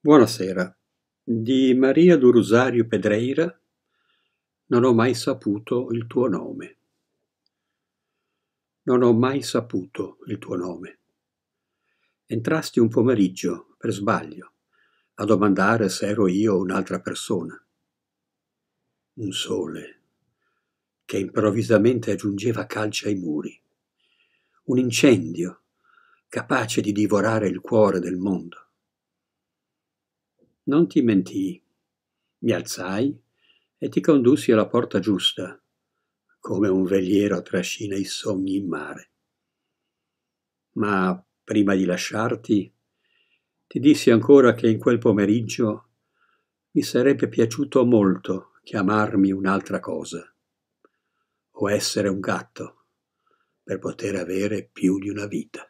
Buonasera. Di Maria do Rosario Pedreira non ho mai saputo il tuo nome. Non ho mai saputo il tuo nome. Entrasti un pomeriggio, per sbaglio, a domandare se ero io o un'altra persona. Un sole che improvvisamente aggiungeva calce ai muri. Un incendio capace di divorare il cuore del mondo non ti mentii. Mi alzai e ti condussi alla porta giusta, come un veliero trascina i sogni in mare. Ma prima di lasciarti, ti dissi ancora che in quel pomeriggio mi sarebbe piaciuto molto chiamarmi un'altra cosa, o essere un gatto, per poter avere più di una vita.